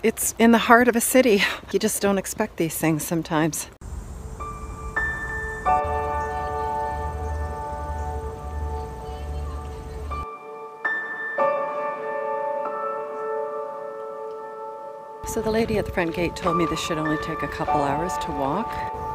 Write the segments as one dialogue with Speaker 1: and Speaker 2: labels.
Speaker 1: It's in the heart of a city. You just don't expect these things sometimes. So the lady at the front gate told me this should only take a couple hours to walk.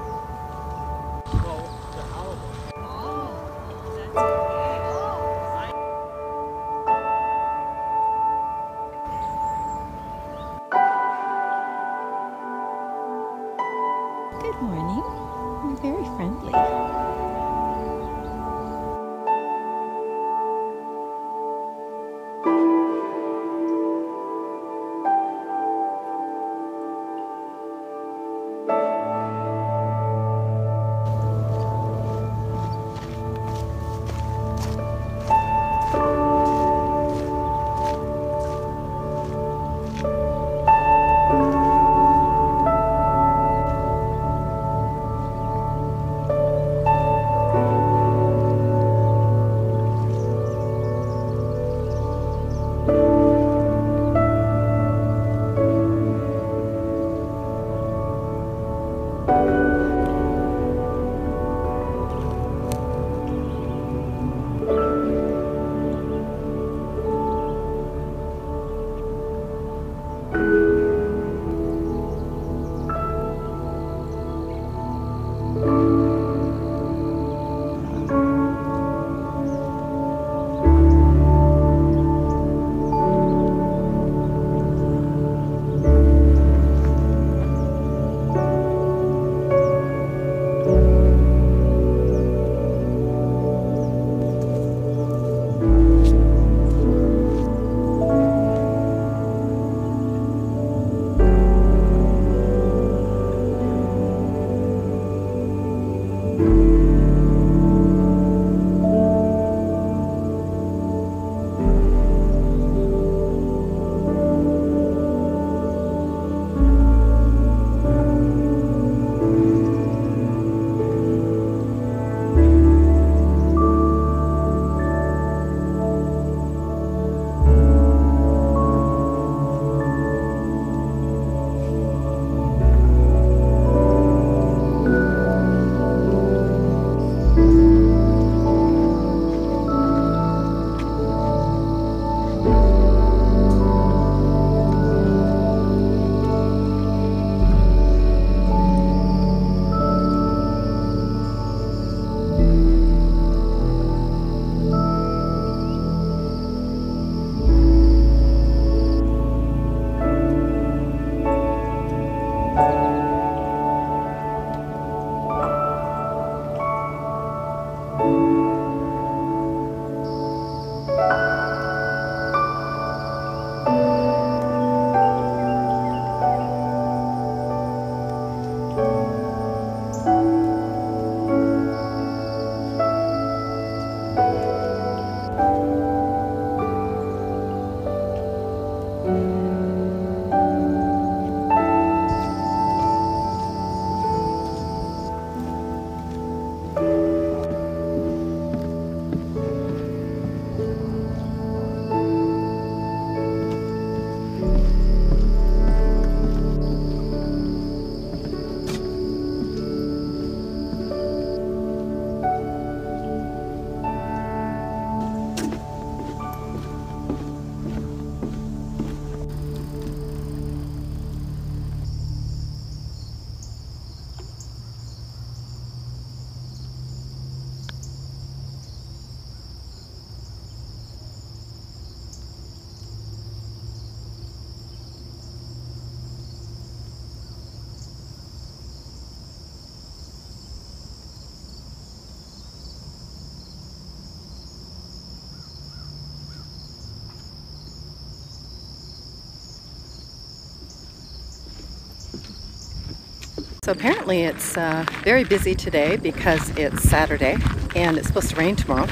Speaker 1: So apparently it's uh, very busy today because it's Saturday and it's supposed to rain tomorrow,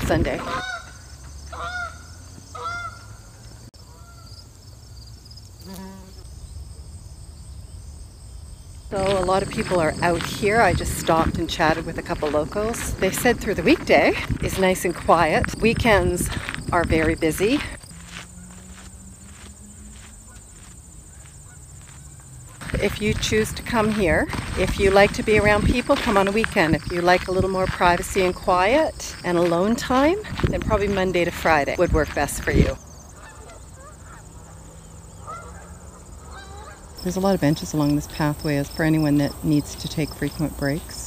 Speaker 1: Sunday. So a lot of people are out here. I just stopped and chatted with a couple locals. They said through the weekday is nice and quiet. Weekends are very busy. If you choose to come here. If you like to be around people, come on a weekend. If you like a little more privacy and quiet and alone time, then probably Monday to Friday would work best for you. There's a lot of benches along this pathway as for anyone that needs to take frequent breaks.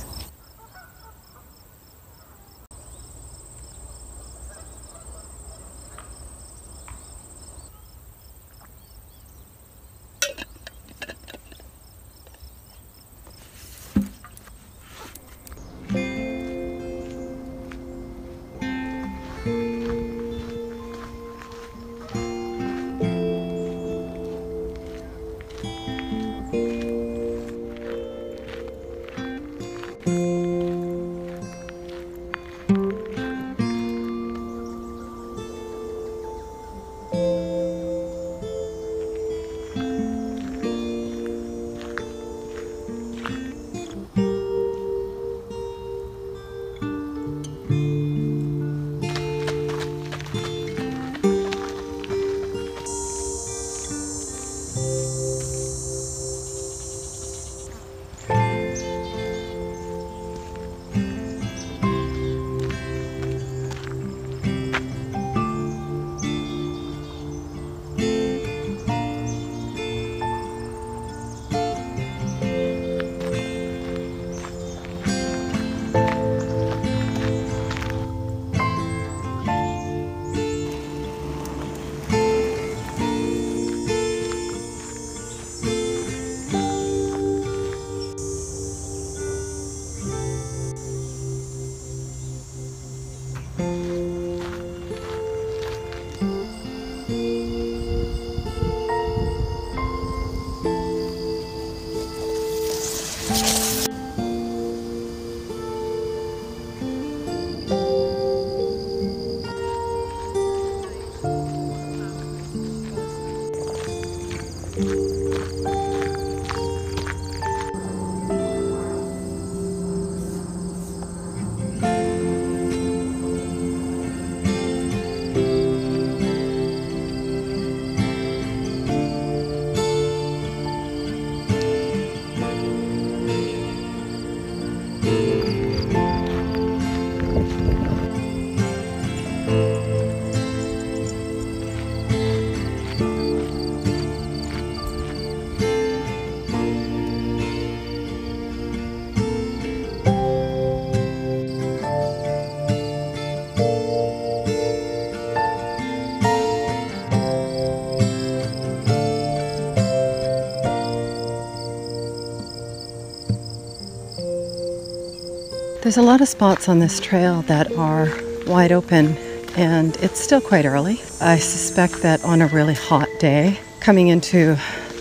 Speaker 1: There's a lot of spots on this trail that are wide open and it's still quite early. I suspect that on a really hot day, coming into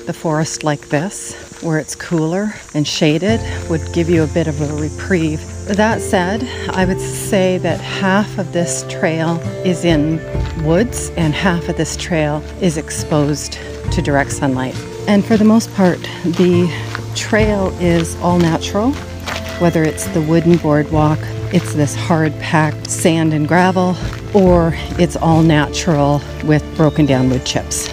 Speaker 1: the forest like this, where it's cooler and shaded, would give you a bit of a reprieve. That said, I would say that half of this trail is in woods and half of this trail is exposed to direct sunlight. And for the most part, the trail is all natural whether it's the wooden boardwalk, it's this hard packed sand and gravel, or it's all natural with broken down wood chips.